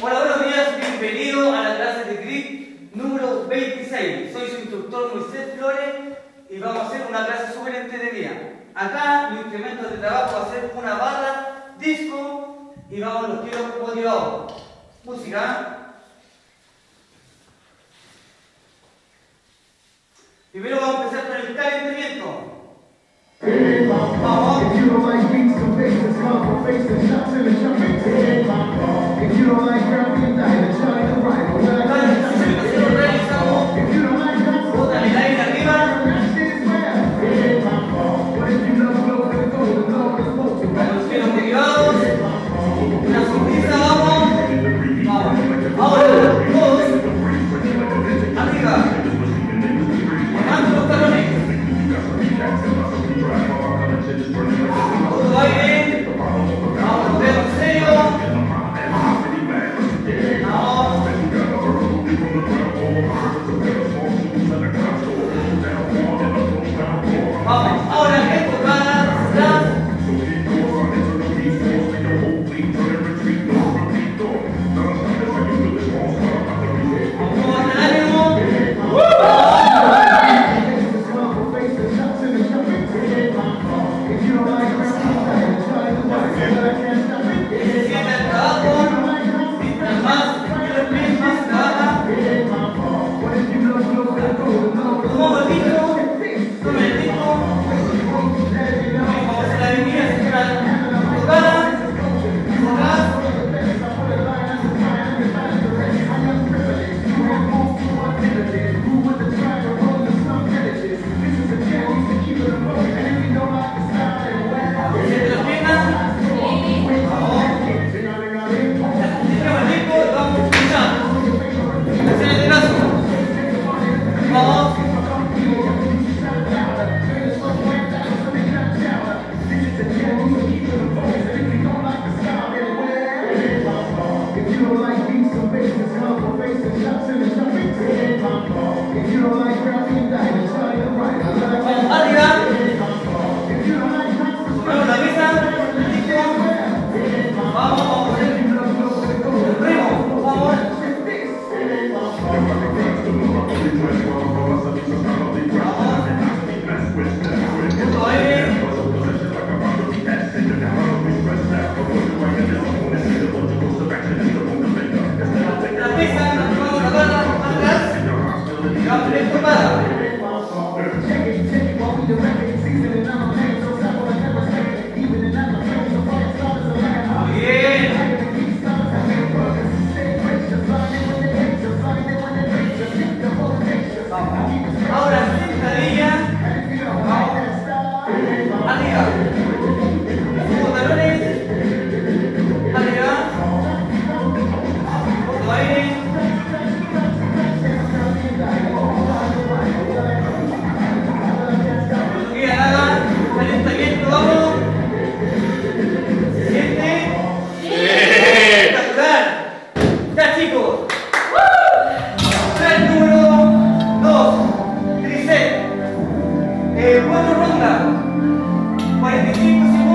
Hola, buenos días, bienvenido a la clase de GRIP número 26. Soy su instructor Moisés Flores y vamos a hacer una clase súper entretenida. Acá mi instrumento de trabajo va a ser una barra, disco y vamos a los tiros motivados. Música. Primero vamos a empezar con el calentamiento. If you don't like beats, some faces, come shots in my. If you don't like China. Who would the the now. Wait. do you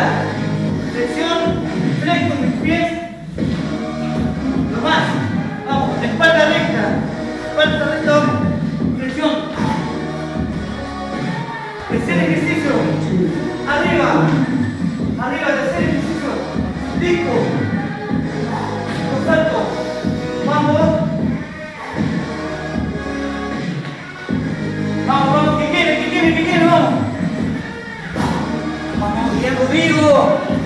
izquierda, flexión, flex mis pies, lo más, vamos, espalda recta, espalda recta, flexión, tercer ejercicio, arriba, arriba, tercer ejercicio, listo, un salto, vamos, conmigo.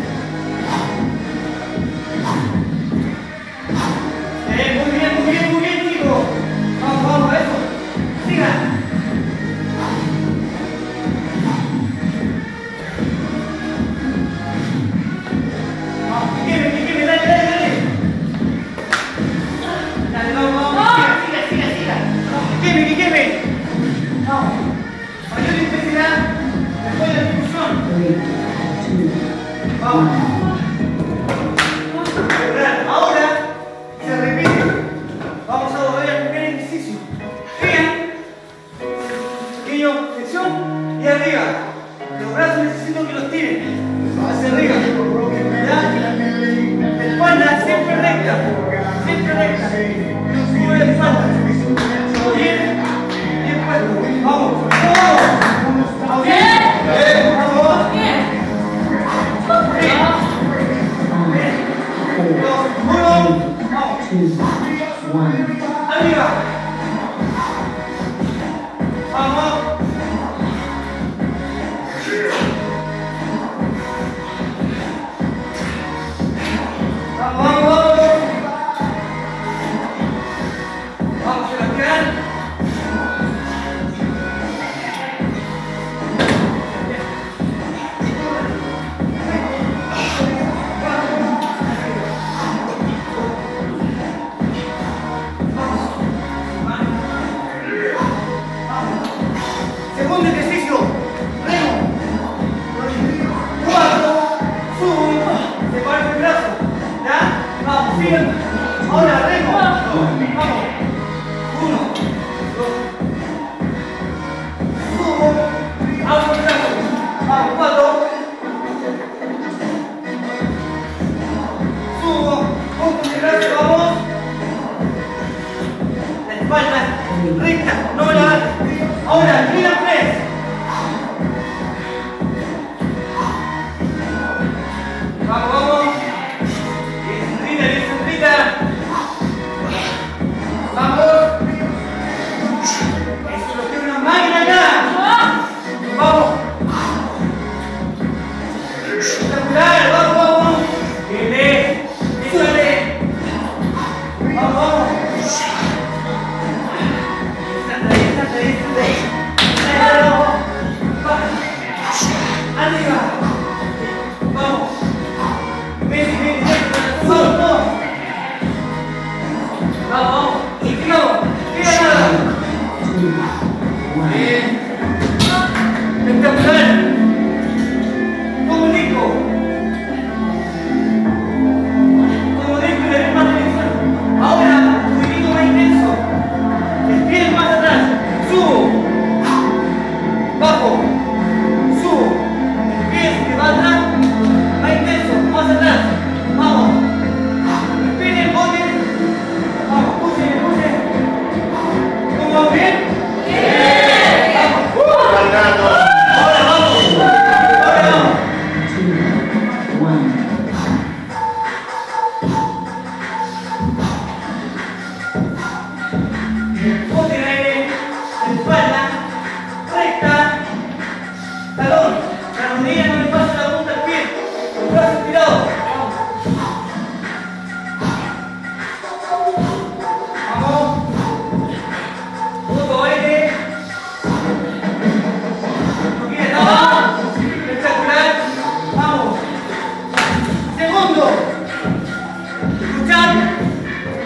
Jack,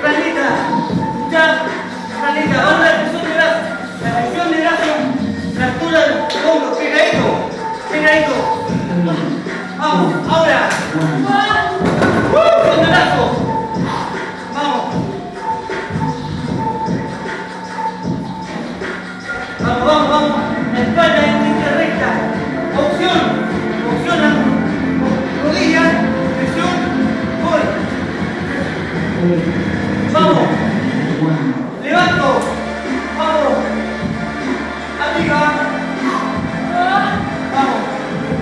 Ranita, Jack, Ranita, onda de Jesús de la fractura del hombro, pegadito. Vamos, ahora. Vamos. Levanto. Vamos. Arriba. Vamos.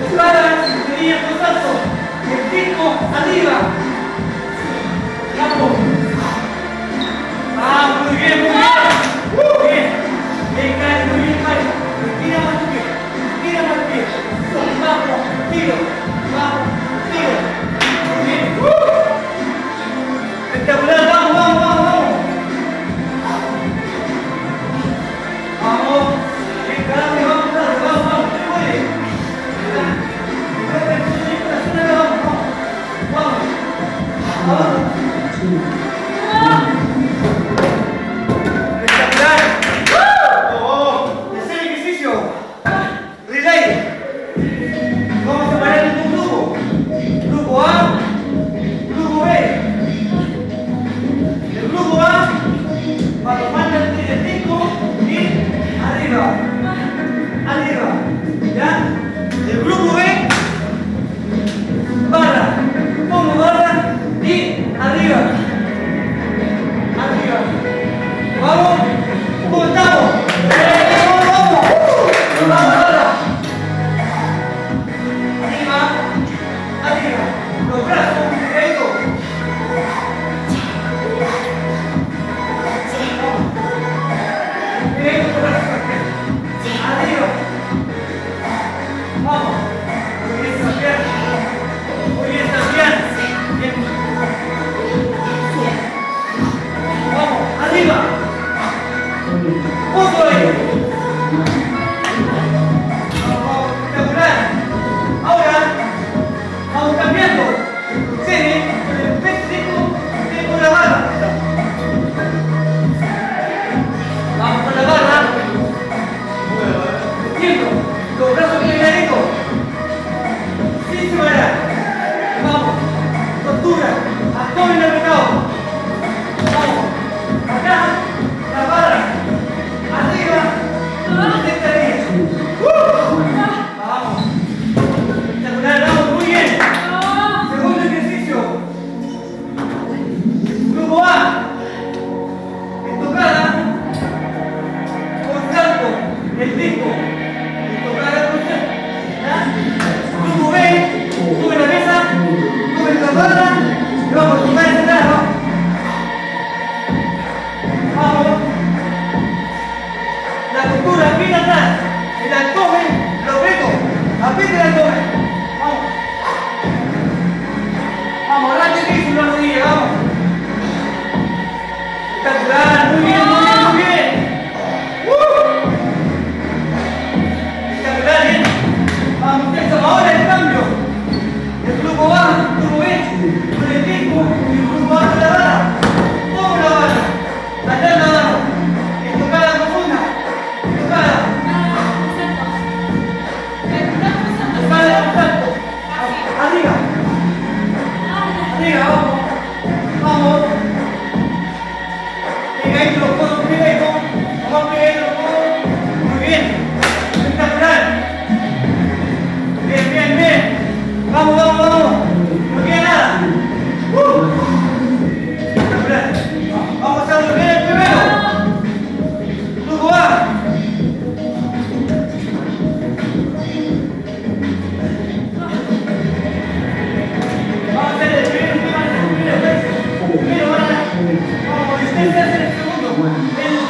Escalas, rodillas con salto. Espejo, arriba. Vamos. Ah, muy bien, muy bien. Muy bien. Bien, cae, muy bien, cae. Tira más pie. Tira más pie. Vamos. Tiro.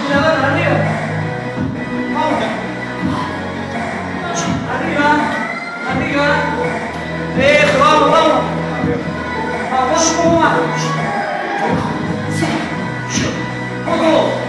El de la barra arriba. Vamos. Arriba, arriba. Eso, vamos, vamos. Vamos, vamos,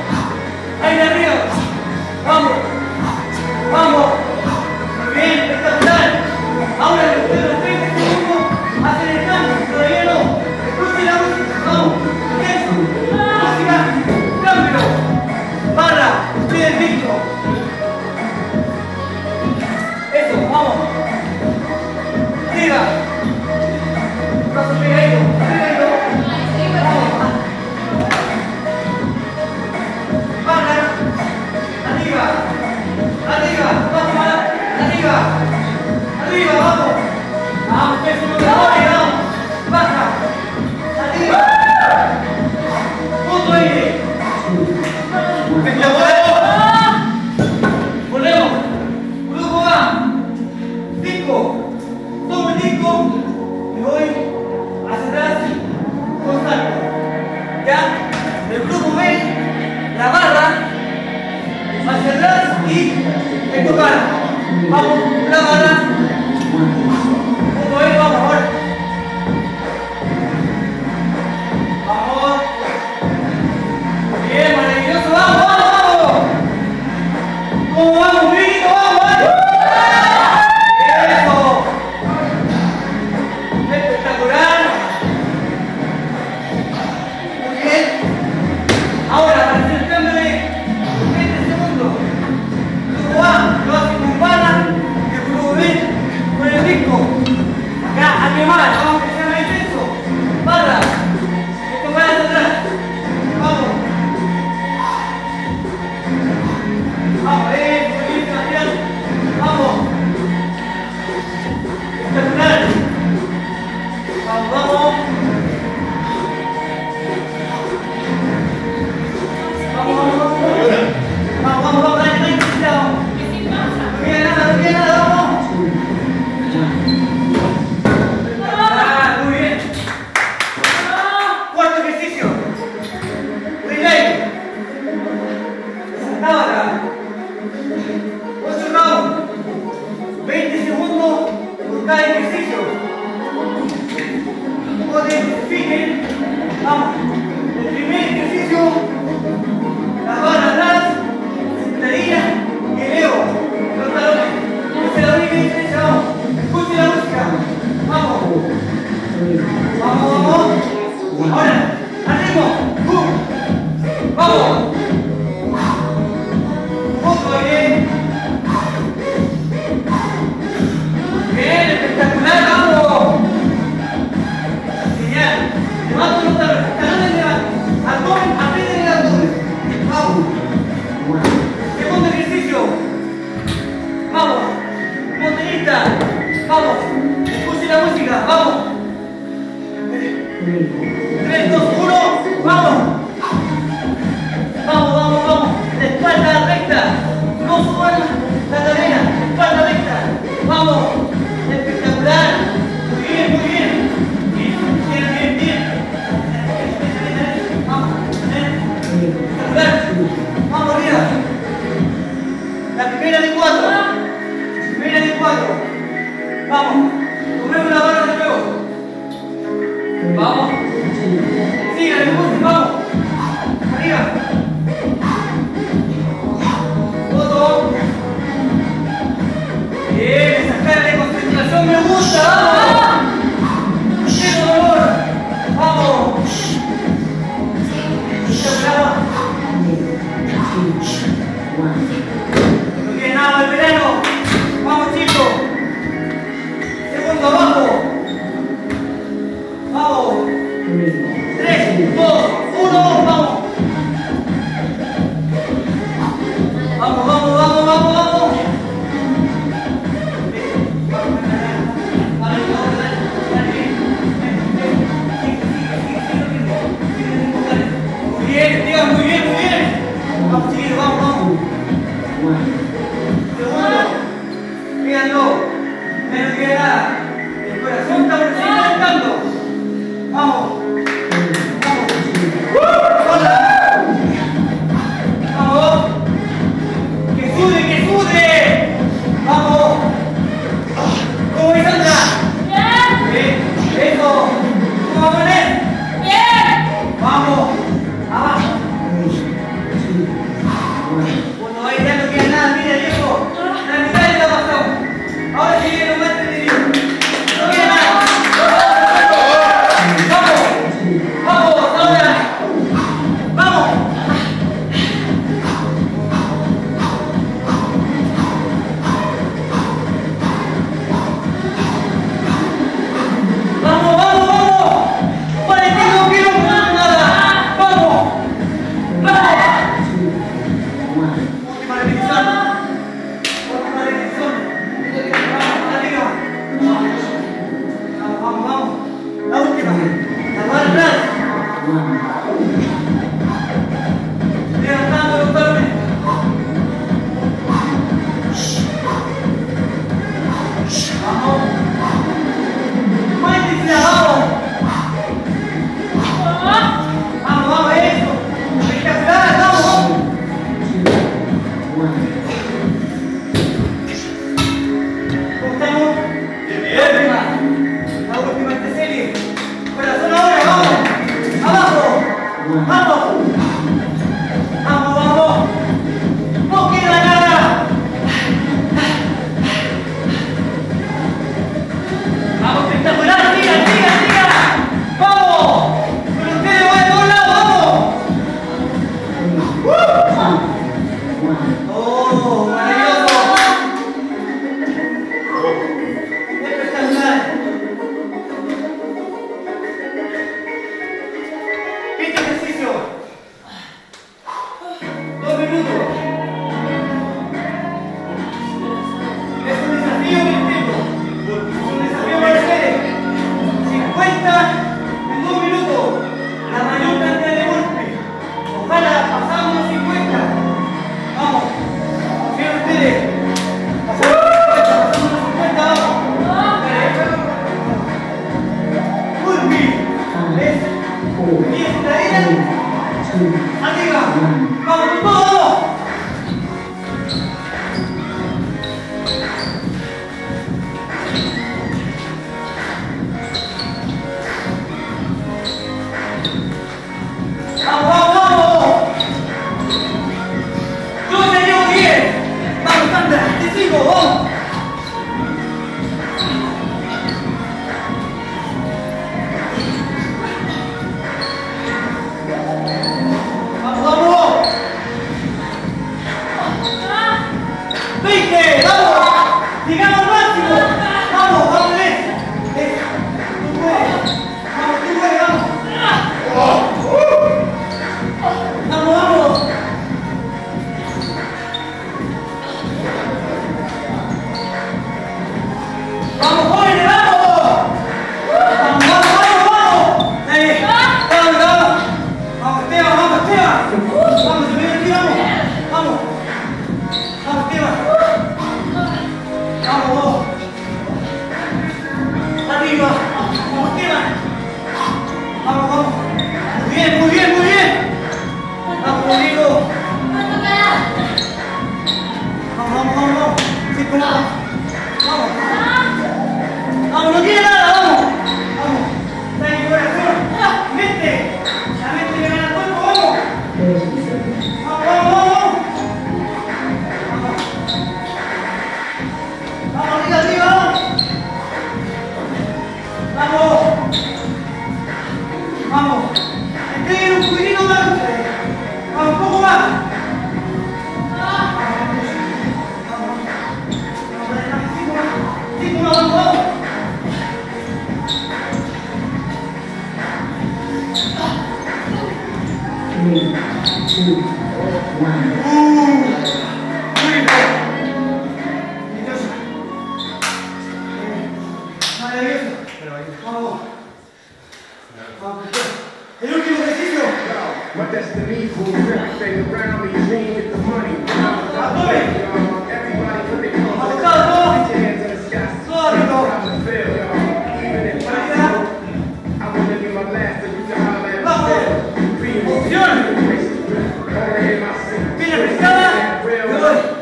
Arriba. Vamos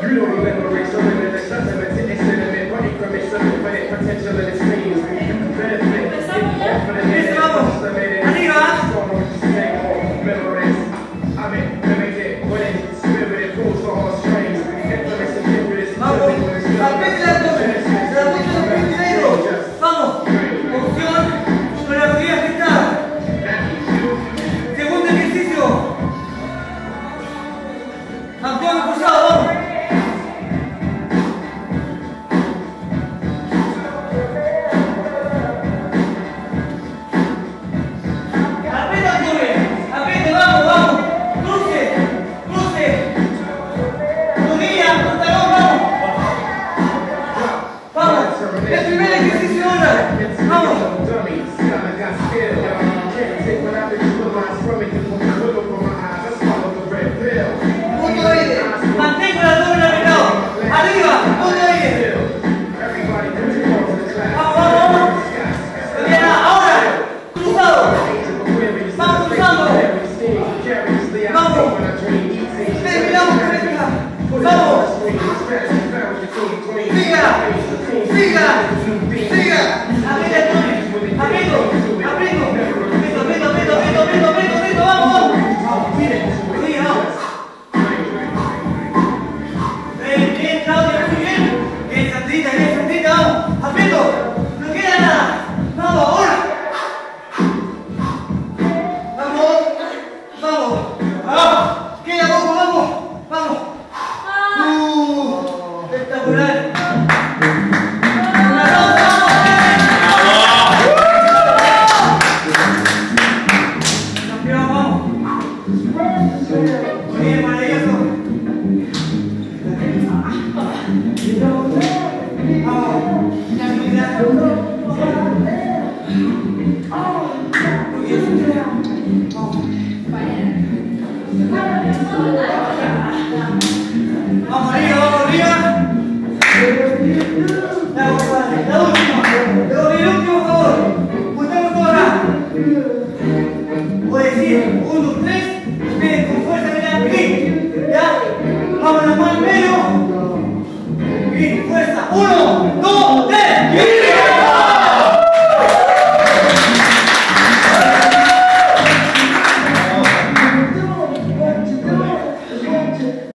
you don't even know it's something that